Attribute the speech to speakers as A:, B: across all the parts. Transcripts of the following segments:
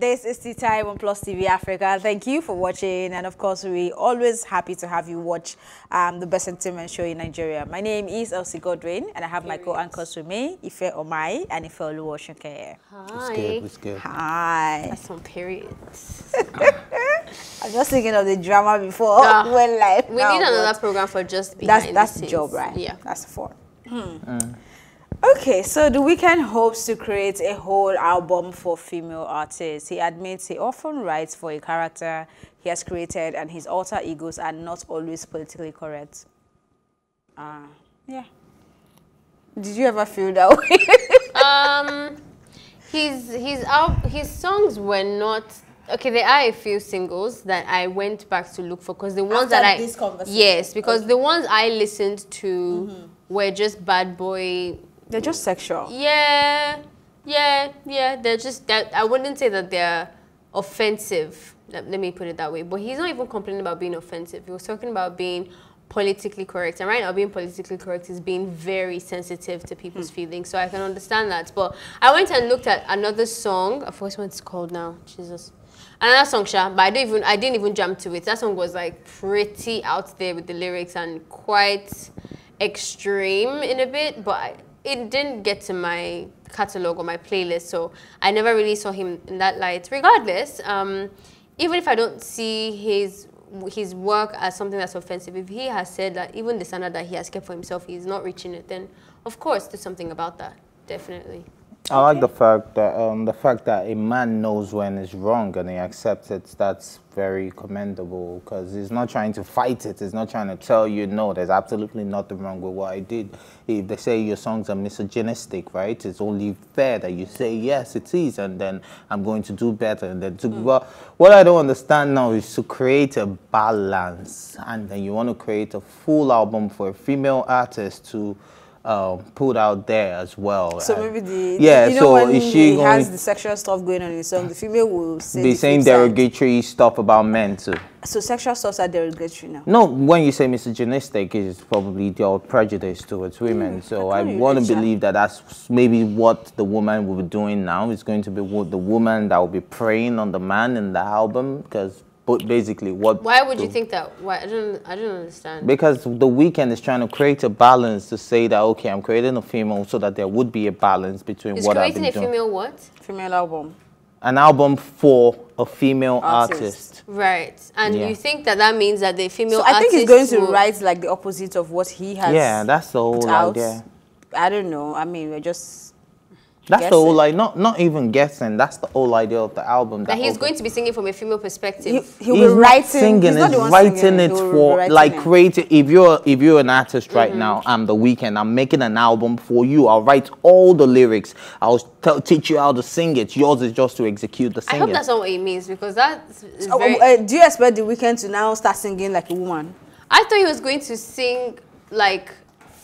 A: This is Tea Time on Plus TV Africa. Thank you for watching, and of course, we're always happy to have you watch um, the best entertainment show in Nigeria. My name is Elsie Godwin, and I have my co-anchors with me, Ife Omai and Ifeoluwa Osunkeye.
B: Hi. It's good, it's good.
A: Hi.
B: That's some periods.
A: I'm just thinking of the drama before uh, when life.
B: We need another program for just behind
A: That's that's
B: the,
A: the job, right?
B: Yeah.
A: That's the fun. Hmm. Mm. Okay, so The Weeknd hopes to create a whole album for female artists. He admits he often writes for a character he has created and his alter egos are not always politically correct. Ah, uh, yeah. Did you ever feel that way?
B: um, his, his, his songs were not okay there are a few singles that i went back to look for because the ones
A: After
B: that
A: i
B: yes because okay. the ones i listened to mm -hmm. were just bad boy
A: they're just sexual.
B: Yeah, yeah, yeah. They're just that. I wouldn't say that they're offensive. Let, let me put it that way. But he's not even complaining about being offensive. He was talking about being politically correct. And right now, being politically correct is being very sensitive to people's mm. feelings. So I can understand that. But I went and looked at another song. I forgot what it's called now. Jesus. Another song, Sha, but I didn't even I didn't even jump to it. That song was like pretty out there with the lyrics and quite extreme in a bit. But I, it didn't get to my catalog or my playlist, so I never really saw him in that light. Regardless, um, even if I don't see his his work as something that's offensive, if he has said that even the standard that he has kept for himself, he's not reaching it, then of course do something about that. Definitely.
C: I like the fact that um, the fact that a man knows when it's wrong and he accepts it. That's very commendable because he's not trying to fight it. He's not trying to tell you no. There's absolutely nothing wrong with what I did. If they say your songs are misogynistic, right? It's only fair that you say yes, it is, and then I'm going to do better. And then to mm. well, what I don't understand now is to create a balance, and then you want to create a full album for a female artist to um, put out there as well.
A: So maybe the yeah. You know so when is she he has the sexual stuff going on in the song, the female will say
C: be saying derogatory side. stuff about men too.
A: So sexual stuff are derogatory now.
C: No, when you say misogynistic, it's probably your prejudice towards women. Mm, so I, I want to believe that that's maybe what the woman will be doing now. Is going to be the woman that will be preying on the man in the album because but basically what
B: why would the, you think that? Why i don't i don't understand.
C: Because the Weeknd is trying to create a balance to say that okay i'm creating a female so that there would be a balance between
B: He's
C: what
B: i've been
C: doing.
B: creating a female what?
A: Female album.
C: An album for a female artist, artist.
B: right. And yeah. you think that that means that the female so
A: i think he's going to write like the opposite of what he has
C: yeah that's the whole idea.
A: I don't know. I mean we're just
C: that's guessing. the whole like not not even guessing. That's the whole idea of the album.
B: That, that he's going to be singing from a female perspective.
A: He, he'll he's be writing.
C: Singing, he's,
A: not
C: he's writing
A: singing,
C: it for like creating. If you're if you're an artist right mm -hmm. now, I'm the Weeknd. I'm making an album for you. I'll write all the lyrics. I'll teach you how to sing it. Yours is just to execute the singing.
B: I hope that's not what he means because that's.
A: Oh, very... uh, do you expect the Weeknd to now start singing like a woman?
B: I thought he was going to sing like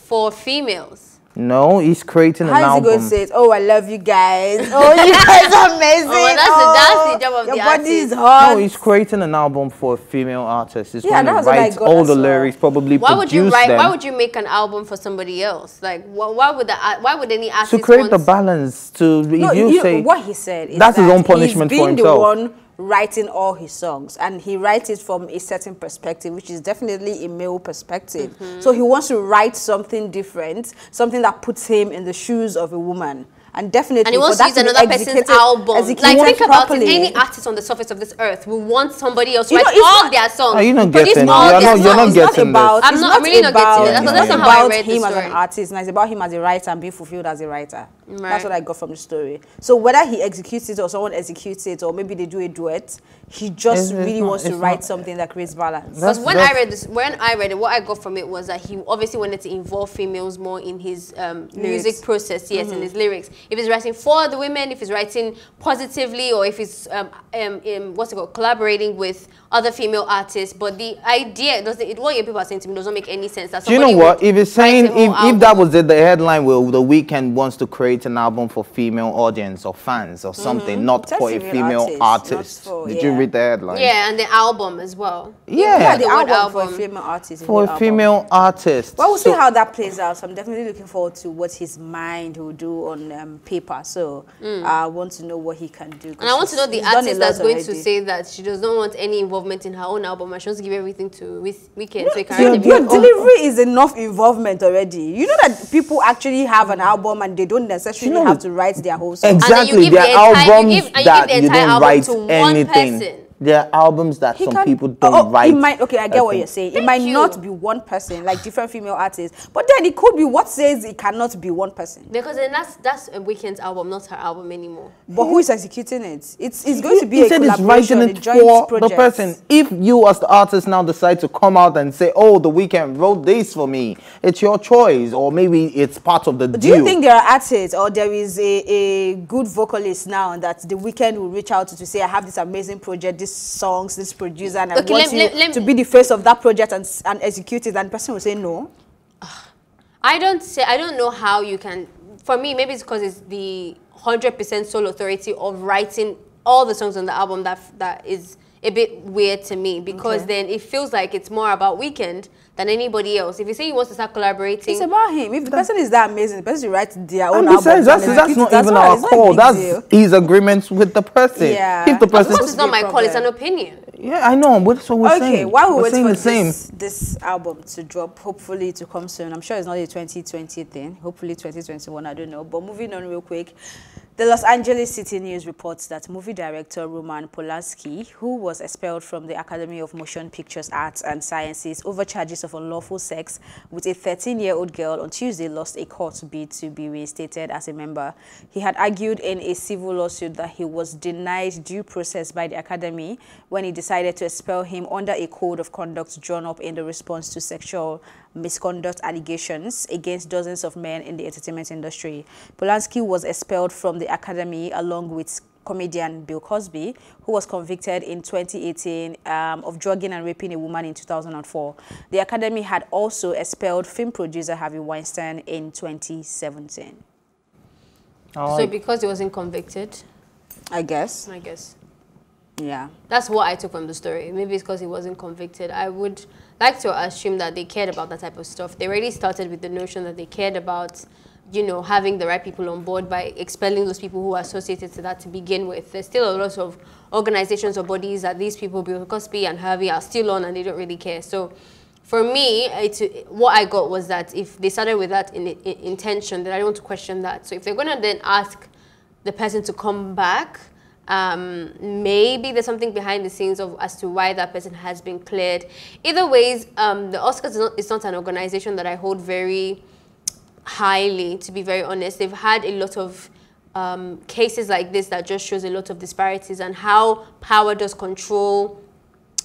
B: for females.
C: No, he's creating
A: How
C: an
A: album.
C: How is
A: he going to say it? Oh, I love you guys. Oh, you guys are amazing. oh,
B: that's, oh, the, that's the job of
A: your
B: the
A: body
B: artist.
A: is hot.
C: No, he's creating an album for a female artist. He's yeah, going to write all the well. lyrics, probably why
B: would you write?
C: Them.
B: Why would you make an album for somebody else? Like, why, why would the why would any artist
C: to create the balance? To
A: no,
C: you,
A: you
C: say
A: what he said.
C: that's
A: that
C: his own punishment for himself
A: writing all his songs and he writes it from a certain perspective which is definitely a male perspective mm -hmm. so he wants to write something different something that puts him in the shoes of a woman and definitely
B: and he wants to use another person's album. Like think about it, any artist on the surface of this earth will want somebody else to write all not, their songs.
C: Are you not getting? You're not, you're not getting
A: about, this. I'm not, I'm really not getting it. That's, that's not how I read him as an artist. And it's about him as a writer and being fulfilled as a writer. Right. That's what I got from the story. So whether he executes it or someone executes it or maybe they do a duet, he just it's, really it's wants not, to write something that creates balance.
B: Because when I read this, when I read it, what I got from it was that he obviously wanted to involve females more in his um, music process, yes, mm -hmm. in his lyrics. If he's writing for the women, if he's writing positively, or if he's um, um, um, what's it called, collaborating with other female artists. But the idea doesn't. It, what your people are saying to me doesn't make any sense.
C: Do you know what? If it's saying if, if that was it, the headline will the Weeknd wants to create create an album for female audience or fans or something, not
A: Just
C: for a
A: female
C: female
A: artist, not
C: artist.
A: for-
C: Did you read the headline?
B: Yeah, and the album as well.
C: Yeah.
A: Yeah, the
B: The word
A: album, for a female artist.
C: For
A: the
C: a
A: album.
C: female artist.
A: Well, we'll
C: So-
A: see how that plays out. So I'm definitely looking forward to what his mind will do on um, paper. So I want to know what he can do.
B: Mm. And I want to know the
A: he's done a
B: artist that's going to say that she does not want any involvement in her own album and she wants to give everything to Wiz- Weeknd so he can
C: Yeah,
B: write the
A: Your
C: yeah.
B: music.
A: delivery is enough involvement already. You know that people actually have an album and they don't necessarily
C: You know
A: have to write their whole song.
B: then you
C: Exactly.
B: give
C: There
B: the
C: are
B: entire- you give- and you give
C: that
B: the
C: you
B: entire
C: don't
B: album
C: write
B: to one
C: anything.
B: person.
C: There are albums that
A: He
C: some
A: can-
C: people
A: oh,
C: don't
A: oh,
C: write.
A: It might, okay, I get
C: a
A: what
C: thing.
A: you're saying. It might
B: you.
A: not be one person, like different female artists, but then it could be what says it cannot be one person.
B: Because then that's that's a Weeknd's album, not her album anymore.
A: But who is executing it? It's it's going to be
C: he
A: a
C: said he's
A: collaboration,
C: writing
A: a
C: it
A: joint
C: for
A: project.
C: the person. If you, as the artist, now decide to come out and say, "Oh, the Weeknd wrote this for me," it's your choice, or maybe it's part of the
A: Do
C: deal.
A: you think there are artists or there is a, a good vocalist now that the Weeknd will reach out to, to say, I have this amazing project, these songs, this producer, and I want
B: let-
A: you
B: let- let
A: to be the face of that project and, and execute it, and the person will say no?
B: I don't say I don't know how you can. For me, maybe it's because it's the hundred percent sole authority of writing all the songs on the album that that is a bit weird to me because
A: Okay.
B: then it feels like it's more about Weeknd than anybody else. If you say he wants to start collaborating,
A: It's about him. If the person is that amazing, the person writes their own
C: And
A: album.
C: besides, that's, that's not even our call. That's his agreements with the person.
A: Yeah.
C: If the
A: Of
B: of course, it's not my
A: Be
B: call; it's an opinion.
C: yeah, I know. But that's what we're
A: Okay,
C: saying.
A: while we
C: we're
A: wait for
C: the same.
A: this, this album to drop, hopefully to come soon. I'm sure it's not a 2020 thing. Hopefully 2021, I don't know. But moving on real quick, the Los Angeles City News reports that movie director Roman Polanski, who was expelled from the Academy of Motion Pictures Arts and Sciences over charges of unlawful sex with a 13-year-old girl on Tuesday, lost a court bid to be reinstated as a member. He had argued in a civil lawsuit that he was denied due process by the Academy when he decided to expel him under a code of conduct drawn up in the response to sexual misconduct allegations against dozens of men in the entertainment industry. Polanski was expelled from the Academy along with comedian Bill Cosby, who was convicted in 2018 um, of drugging and raping a woman in 2004. The Academy had also expelled film producer Harvey Weinstein in 2017.
C: Oh,
B: So because he wasn't convicted,
A: I guess.
B: I guess.
A: Yeah.
B: That's what I took from the story. Maybe it's because he wasn't convicted. I would like to assume that they cared about that type of stuff. They already started with the notion that they cared about, you know, having the right people on board by expelling those people who are associated to that to begin with. There's still a lot of organizations or bodies that these people, Bill Cosby and Harvey, are still on and they don't really care. So for me, it's, what I got was that if they started with that in, in, intention, then I don't want to question that. So if they're going to then ask the person to come back, um, maybe there's something behind the scenes of as to why that person has been cleared. Either ways, um, the Oscars is not, not an organization that I hold very highly, to be very honest. They've had a lot of um, cases like this that just shows a lot of disparities and how power does control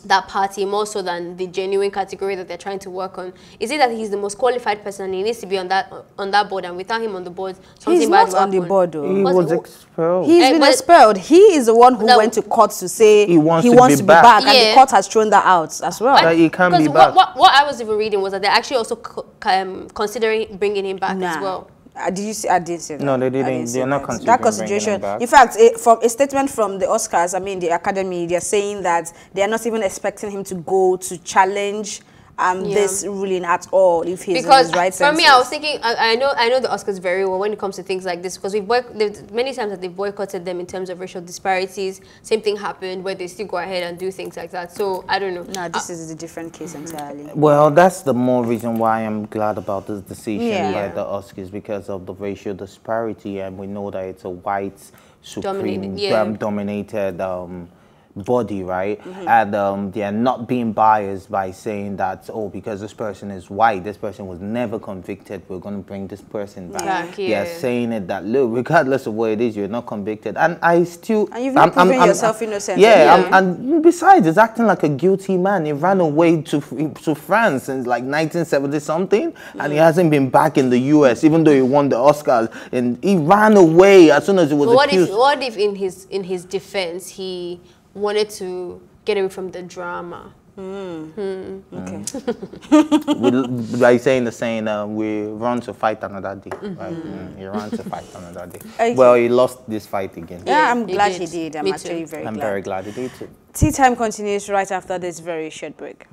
B: that party more so than the genuine category that they're trying to work on. Is it that he's the most qualified person and he needs to be on that on that board and without him on the board, something
A: He's
B: bad
A: not
B: will
A: on the board though.
C: he
B: What's
C: was
B: it-
C: expelled.
A: He's
B: Eh,
A: been expelled. He is the one who
B: No.
A: went to court to say
C: He wants to be
A: be
C: back.
A: back, and the court has thrown that out as well.
C: That he can't
B: because
C: be
B: what,
C: back.
B: what, what I was even reading was that they're actually also co- um, considering bringing him back as well.
A: Uh, did you see? I didn't see that.
C: No, they didn't. They're not
A: that.
C: considering
A: that consideration. In fact, a, from a statement from the Oscars, I mean the Academy, they're saying that they are not even expecting him to go to challenge um,
B: Yeah.
A: this ruling at all if he's
B: because
A: in his right
B: for me. I was thinking, I, I know, I know the Oscars very well when it comes to things like this because we've boyc- there's many times that they've boycotted them in terms of racial disparities. Same thing happened where they still go ahead and do things like that. So I don't know.
A: No, this is a different case entirely.
C: Well, that's the more reason why I'm glad about this decision
A: Yeah.
C: by the Oscars because of the racial disparity, and we know that it's a white supreme
B: Dominated, yeah.
C: um, dominated um, body, right?
A: Mm-hmm.
C: And um, they are not being biased by saying that oh, because this person is white, this person was never convicted. We're going to bring this person back.
B: Back,
C: They
B: yeah.
C: are saying it that look, regardless of what it is, you're not convicted, and I still
A: And you've not proven yourself innocent
C: Yeah,
A: anyway.
C: I'm- and besides, he's acting like a guilty man. He ran away to to France since like 1970 something, and he hasn't been back in the U.S. even though he won the Oscars. And he ran away as soon as he was
B: But what if,
C: accused.
B: what if in his in his defense he wanted to get away from the drama?
A: Mm. Okay.
C: we, by saying the saying, uh, we run to fight another day. Right? Mm, he ran to fight another day.
A: Okay.
C: Well, he lost this fight again.
A: Yeah, I'm
B: he
A: glad
B: did.
A: he did. I'm
B: Me
A: actually
B: too.
A: very
C: I'm
A: glad.
C: very glad he did too.
A: Tea time continues right after this very short break.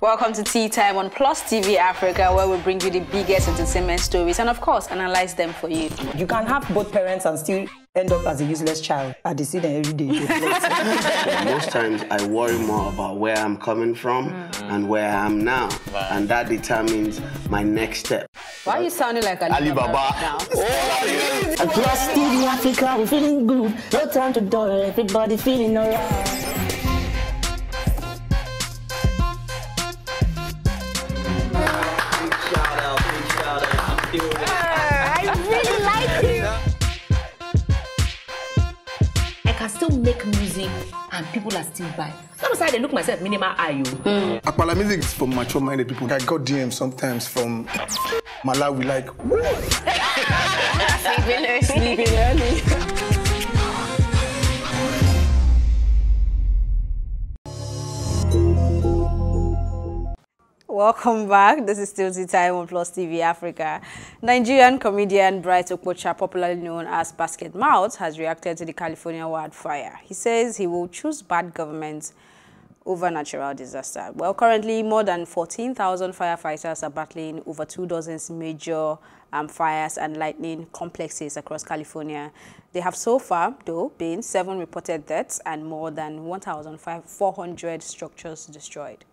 A: Welcome to Tea Time on Plus TV Africa, where we bring you the biggest entertainment stories and, of course, analyze them for you.
D: You can have both parents and still end up as a useless child. I dey see them every day.
E: Most times I worry more about where I'm coming from mm. and where I am now. And that determines my next step.
A: Why are you sounding like a
E: Alibaba.
A: now?
F: Oh, Across TV Africa, we're feeling good. No time to dull, everybody feeling alright.
G: People are still buying. Sometimes I look myself minimal eye. oh. Hmm.
H: Akpala music is for mature minded people. I got DMs sometimes from Malawi, like,
A: Sleeping early. Welcome back. This is still Tea Time Plus TV Africa. Nigerian comedian Bright Okpocha, popularly known as Basketmouth, has reacted to the California wildfire. He says he will choose bad government over natural disaster. Well, currently more than 14,000 firefighters are battling over two dozens major um, fires and lightning complexes across California. They have so far, though, been seven reported deaths and more than 1,400 structures destroyed.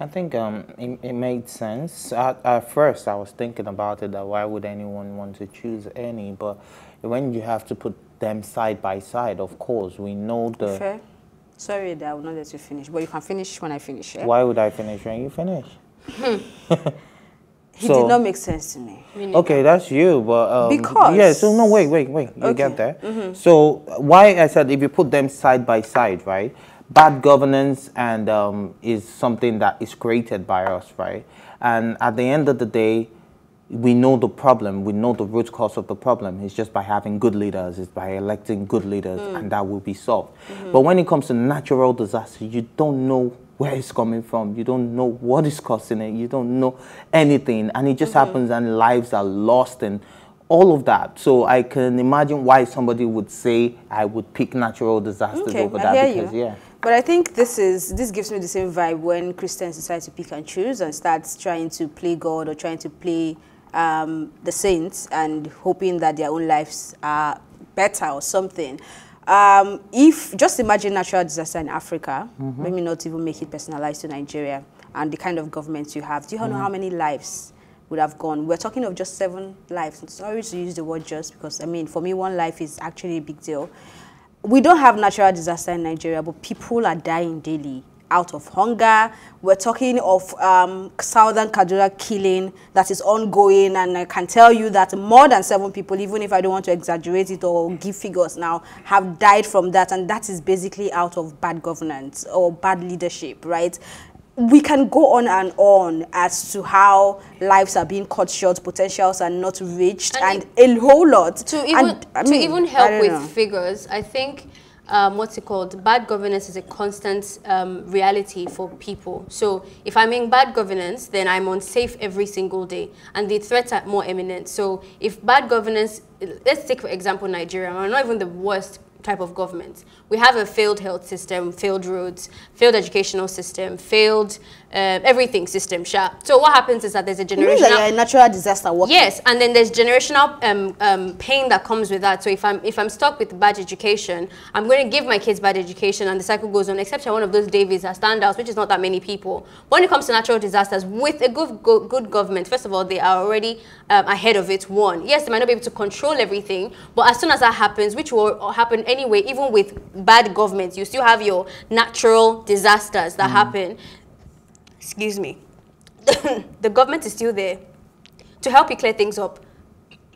C: I think um, it, it made sense. At, at first, I was thinking about it that why would anyone want to choose any? But when you have to put them side by side, of course, we know the.
A: Fair? Sorry that I will not let you finish, but you can finish when I finish. Eh?
C: Why would I finish when you finish?
A: He
C: So-
A: did not make sense to me.
C: Okay, that's you, but um,
A: Because-
C: yeah. So no, wait, wait, wait. You
A: Okay.
C: get there. So why I said if you put them side by side, right? Bad governance and um, is something that is created by us, right? And at the end of the day, we know the problem. We know the root cause of the problem. It's just by having good leaders. It's by electing good leaders, mm. and that will be solved. Mm-hmm. But when it comes to natural disaster, you don't know where it's coming from. You don't know what is causing it. You don't know anything, and it just mm-hmm. happens, and lives are lost and all of that. So I can imagine why somebody would say I would pick natural disasters
A: Okay,
C: over
A: I
C: that because
A: you.
C: yeah.
A: But I think this is this gives me the same vibe when Christians decide to pick and choose and start trying to play God or trying to play um, the saints and hoping that their own lives are better or something. Um, if just imagine natural disaster in Africa, let me not even make it personalized to Nigeria and the kind of government you have. Do you know how many lives would have gone? We're talking of just seven lives. I'm sorry to use the word just because I mean for me one life is actually a big deal we don't have natural disaster in Nigeria, but people are dying daily out of hunger. We're talking of um, southern Kaduna killing that is ongoing, and I can tell you that more than seven people, even if I don't want to exaggerate it or give figures now, have died from that, and that is basically out of bad governance or bad leadership, right? We can go on and on as to how lives are being cut short, potentials are not reached, and,
B: And
A: a whole lot.
B: to even
A: And, I
B: to
A: mean,
B: even help with
A: know.
B: figures, I think um, what's it called? Bad governance is a constant um, reality for people. So if I'm in bad governance, then I'm unsafe every single day, and the threats are more imminent. So if bad governance, let's take for example Nigeria, we're not even the worst type of government. We have a failed health system, failed roads, failed educational system, failed um, everything system. Sha. So what happens is that there's a
A: It means that
B: generational
A: you're a natural disaster working.
B: Yes, and then there's generational um, um, pain that comes with that. So if I'm if I'm stuck with bad education, I'm going to give my kids bad education, and the cycle goes on. Except you're one of those Davies that standouts, which is not that many people. When it comes to natural disasters, with a good go, good government, first of all, they are already um, ahead of it. One, yes, they might not be able to control everything, but as soon as that happens, which will happen anyway, even with bad governments, you still have your natural disasters that happen. Excuse me. the government is still there to help you clear things up.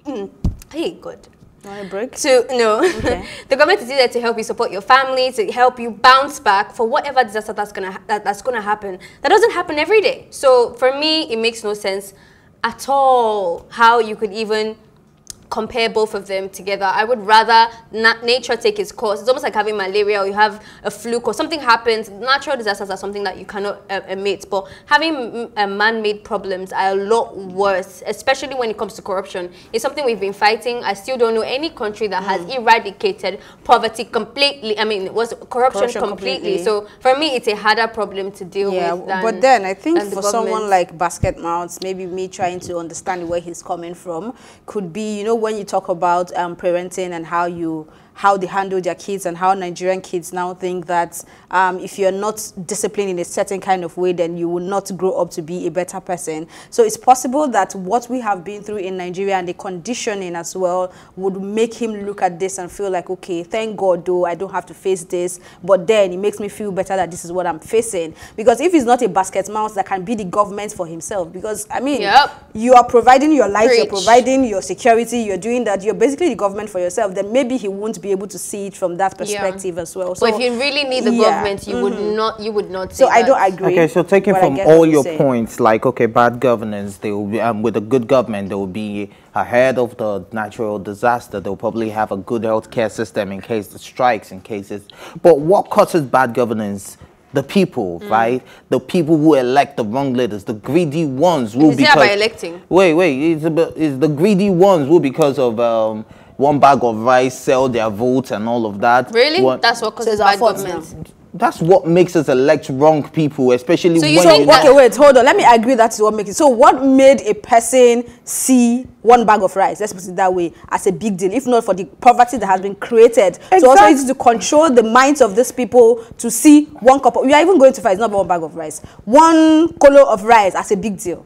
B: Hey, God.
A: Want a break?
B: To no, the government is there to help you support your family, to help you bounce back for whatever disaster that's gonna ha- that, that's gonna happen. That doesn't happen every day. So for me, it makes no sense at all how you could even compare both of them together. I would rather na- nature take its course. It's almost like having malaria or you have a fluke or something happens. Natural disasters are something that you cannot uh, emit, but having mm, uh, man-made problems are a lot worse, especially when it comes to corruption. It's something we've been fighting. I still don't know any country that has eradicated poverty completely. I mean, it was corruption,
A: Corruption
B: completely.
A: completely.
B: So for me, it's a harder problem to deal
A: Yeah,
B: with. Than,
A: but then I think for someone like Basketmouth, maybe me trying to understand where he's coming from could be, you know, when you talk about um, parenting and how you how they handle their kids and how Nigerian kids now think that um, if you're not disciplined in a certain kind of way, then you will not grow up to be a better person. So it's possible that what we have been through in Nigeria and the conditioning as well would make him look at this and feel like, okay, thank God, though, I don't have to face this. But then it makes me feel better that this is what I'm facing. Because if he's not a Basketmouth that can be the government for himself, because I mean,
B: Yep.
A: you are providing your life, you're providing your security, you're doing that, you're basically the government for yourself, then maybe he won't be able to see it from that perspective as well. So
B: but if you really need the
A: yeah,
B: government, you would not. You would not.
A: So
B: say
A: I don't agree.
C: Okay, so taking from all
A: what you're
C: your
A: saying.
C: points, like okay, bad governance, they will be um, with a good government, they will be ahead of the natural disaster. They'll probably have a good healthcare system in case the strikes, in cases. But what causes bad governance? The people,
B: Mm.
C: right? The people who elect the wrong leaders, the greedy ones will
B: Is it
C: because
B: by electing?
C: Wait, wait, it's, about, it's the greedy ones who because of um, one bag of rice sell their votes and all of that.
B: Really?
C: One-
B: That's what causes
A: it's our
B: bad
A: fault
B: government.
C: that's what makes us elect wrong people, especially
B: So you
C: when
B: think
C: you
A: Okay, wait, hold on. Let me agree that's what makes it. So, what made a person see one bag of rice, let's put it that way, as a big deal, if not for the poverty that has been created? So, also it's to control the minds of these people to see one cup of, we are even going to fight, it's not one bag of rice, one kolo of rice as a big deal.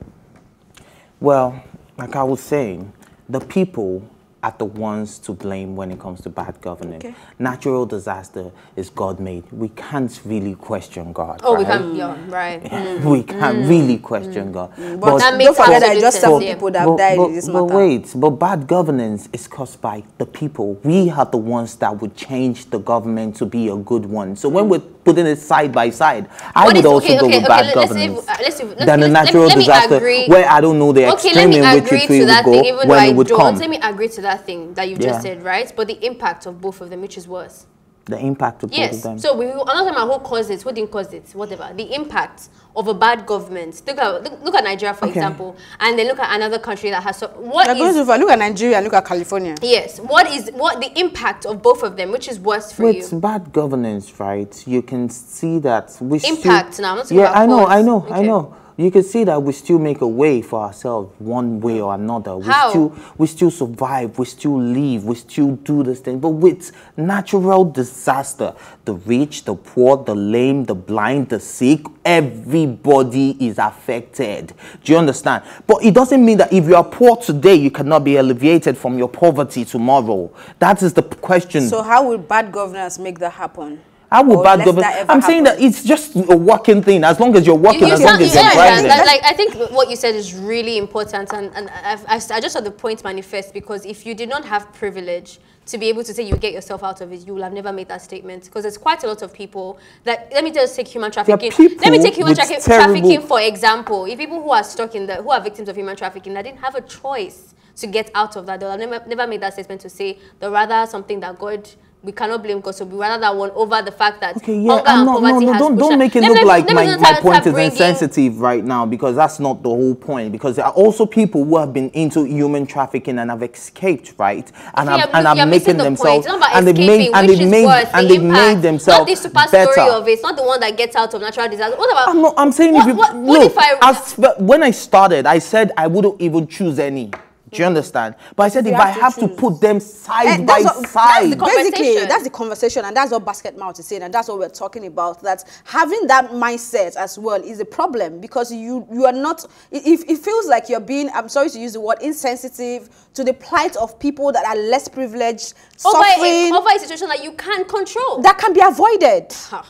C: Well, like I was saying, the people are the ones to blame when it comes to bad governance.
A: Okay.
C: Natural disaster is God made. We can't really question God.
B: Oh, we
C: right?
B: can. Yeah, right. Mm.
C: We can't really question God.
A: But,
B: That
A: don't
B: makes
A: forget that just seven
B: sense, yeah.
A: people that have died in this
C: but wait, but bad governance is caused by the people. We are the ones that would change the government to be a good one. So when we're putting it side by side, I
B: What
C: would
B: is-
C: also
B: okay,
C: go
B: okay,
C: with
B: okay,
C: bad governance
B: uh, let's say- let's-
C: than a
B: let
C: natural
B: let me
C: disaster
B: agree.
C: where I don't know the
B: Okay,
C: extreme in which it
B: to
C: will go
B: thing,
C: when
B: I
C: it would
B: don't.
C: come.
B: Let me agree to that thing that you just
C: Yeah.
B: said, right? But the impact of both of them, which is worse.
C: The impact of both
B: Yes.
C: of them.
B: So we will I'm not talking about who caused it, who didn't cause it, whatever. The impact of a bad government. Look at look, look at Nigeria for
C: Okay.
B: example, and then look at another country that has so, what
A: You're
B: is
A: to look at Nigeria and look at California.
B: yes, what is what the impact of both of them, which is worse for
C: With
B: you?
C: bad governance, right? You can see that we
B: Impact
C: still,
B: now, I'm not talking
C: yeah,
B: about
C: I know. I know, I know. You can see that we still make a way for ourselves, one way or another. We
B: How?
C: still, we still survive. We still live. We still do this thing. But with natural disaster, the rich, the poor, the lame, the blind, the sick, everybody is affected. Do you understand? But it doesn't mean that if you are poor today, you cannot be alleviated from your poverty tomorrow. That is the question.
A: So, how will bad governance make that happen?
C: How would
A: Or
C: bad
A: let
C: government?
A: that ever
C: I'm saying that it's just a working thing. As long as you're working, as long
B: sound-
C: as you're
B: yeah,
C: grinding.
B: that- like I think what you said is really important, and, and I've, I've, I just saw the point manifest because if you did not have privilege to be able to say you get yourself out of it, you will have never made that statement. Because there's quite a lot of people that let me just take human trafficking. Let me take human
C: with
B: trafficking for example. If people who are stuck in the who are victims of human trafficking, that didn't have a choice to get out of that, they'll have never never made that statement to say the rather something that God. We cannot blame God, so we rather that one over the fact that
C: Okay, yeah,
B: hunger and
C: not, no,
B: poverty
C: no,
B: has
C: don't, don't make it
B: Let
C: look
B: me-
C: like my, my point is insensitive right now because that's not the whole point. Because there are also people who have been into human trafficking and have escaped, right? And
B: Okay,
C: have, and
B: you're
C: making
B: the
C: themselves
B: point. It's not about
C: and they've made and they've
B: is
C: made
B: worse,
C: and
B: the
C: they've made themselves
B: Not the super
C: better.
B: story of it. It's not the one that gets out of natural disaster. What about?
C: I'm not. I'm saying
B: what,
C: if you
B: what, what
C: look,
B: if I?
C: as, when I started, I said I wouldn't even choose any. Do you understand? But I said
A: You
C: if I
A: have to
C: to put them side by
A: what-
C: side,
A: That's the basically,
B: Conversation.
A: that's the conversation, and that's what Basketmouth is saying, and that's what we're talking about. That having that mindset as well is a problem because you you are not. It, it it feels like you're being. I'm sorry to use the word insensitive to the plight of people that are less privileged,
B: over, a,
A: suffering
B: over a situation that you can't control.
A: that can be avoided.
B: Ha.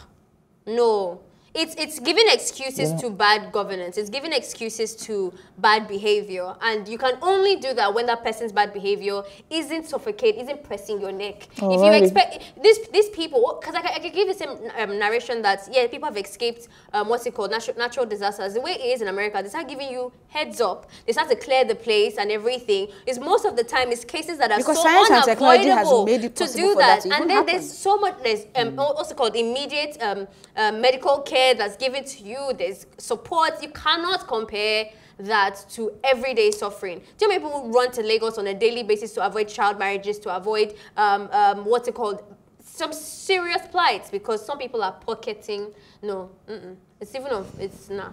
B: No. It's it's giving excuses to bad governance. It's giving excuses to bad behavior, and you can only do that when that person's bad behavior isn't suffocate, isn't pressing your neck. if you expect these these people, because I, can- I can give the same um, narration that yeah, people have escaped um, what's it called natural natural disasters. The way it is in America, they start giving you heads up. They start to clear the place and everything. Is most of the time it's cases that are
A: Because
B: so
A: science and technology has
B: unavoidable
A: made it
B: to do
A: that
B: that, and then
A: happen.
B: there's so much there's um, also called immediate um, uh, medical care that's given to you there's support. You cannot compare that to everyday suffering. Do you know people run to lagos on a daily basis to avoid child marriages to avoid um, um, what's it called? Some serious plights because some people are pocketing. No mm-mm. it's even of it's not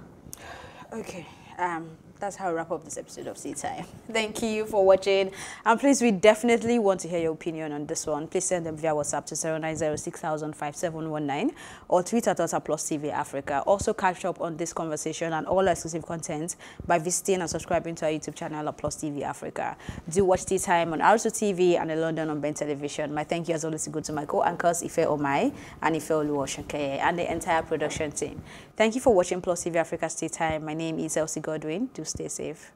A: Okay, um, that's how we wrap up this episode of Tea Time. Thank you for watching. And please, we definitely want to hear your opinion on this one. Please send them via WhatsApp to 09065719 or tweet at us at Plus TV Africa. Also, catch up on this conversation and all exclusive content by visiting and subscribing to our YouTube channel at Plus TV Africa. Do watch Tea Time on R2 TV and in London on Ben Television. My thank you as always go to my co-anchors Ife Omai and Ifeoluwa Osunkeye and the entire production team. Thank you for watching Plus TV Africa's Tea Time. My name is Elsie Godwin. Do Stay safe.